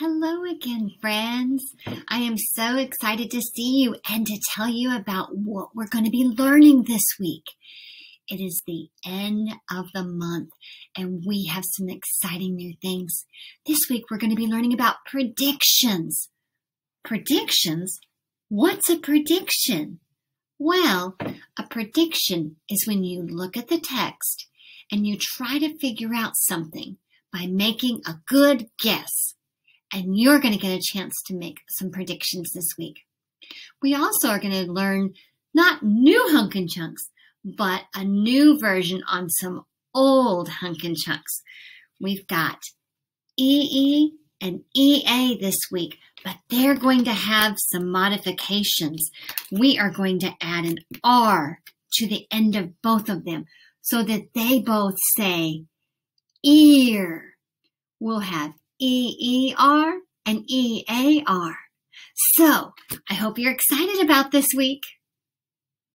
Hello again, friends. I am so excited to see you and to tell you about what we're going to be learning this week. It is the end of the month and we have some exciting new things. This week we're going to be learning about predictions. Predictions? What's a prediction? Well, a prediction is when you look at the text and you try to figure out something by making a good guess and you're going to get a chance to make some predictions this week. We also are going to learn not new Hunkin Chunks, but a new version on some old Hunkin Chunks. We've got EE and EA this week, but they're going to have some modifications. We are going to add an R to the end of both of them so that they both say ear. We'll have E-E-R and E-A-R. So I hope you're excited about this week.